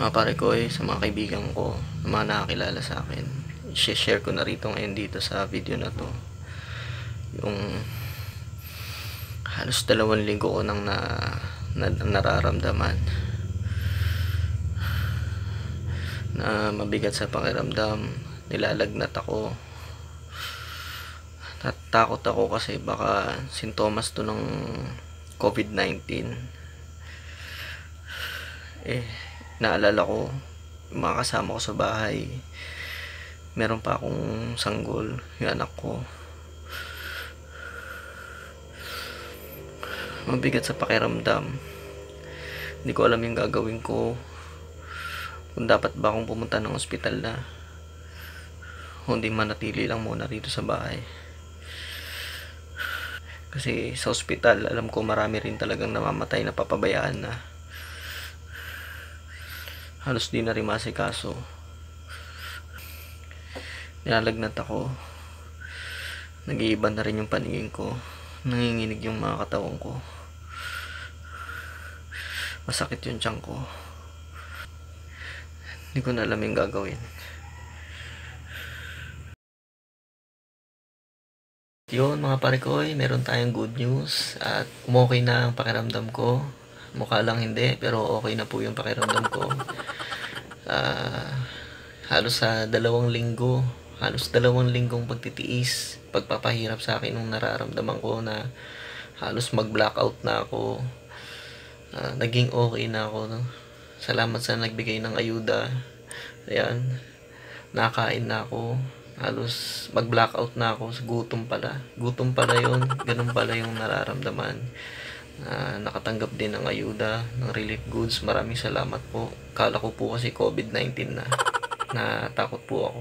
mga pare ko eh, sa mga kaibigan ko, mga nakakilala sa akin. I-share ko na rito ngayon dito sa video na to. Yung halos dalawang linggo ko nang na, na, nararamdaman na mabigat sa pakiramdam nilalagnat ako natatakot ako kasi baka sintomas to ng COVID-19 eh naalala ko yung mga kasama ko sa bahay meron pa akong sanggol yung anak ko. Mabigat sa pakiramdam. Hindi ko alam yung gagawin ko. Kung dapat ba akong pumunta ng ospital na o hindi manatili lang muna rito sa bahay. Kasi sa ospital alam ko marami rin talagang namamatay na papabayaan na halos di na rin masikaso. Nilalagnat ako. Nag-iiba na rin yung paningin ko. Nanginginig yung mga katawan ko. Masakit yung tiyan ko. Hindi ko na alam yung gagawin. Yun mga pare ko, meron tayong good news at umokay na ang pakiramdam ko. Mukha lang hindi, pero okay na po yung pakiramdam ko. Ah, halos sa dalawang linggo, halos dalawang linggong pagtitiis, pagpapahirap sa akin nung nararamdaman ko na halos mag-blackout na ako. Ah, naging okay na ako. No? Salamat sa nagbigay ng ayuda. Ayan. Nakain na ako. Halos mag-blackout na ako. Gutom pala. Gutom pala yon Ganun pala yung nararamdaman. Uh, nakatanggap din ng ayuda, ng relief goods. Maraming salamat po. Kala ko po kasi COVID-19 na. Natakot po ako.